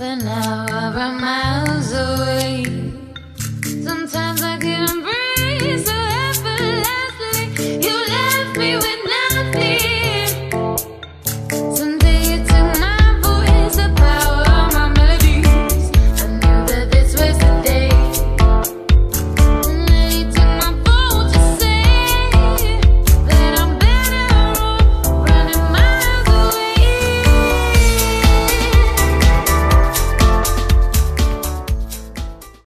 But now I'm out.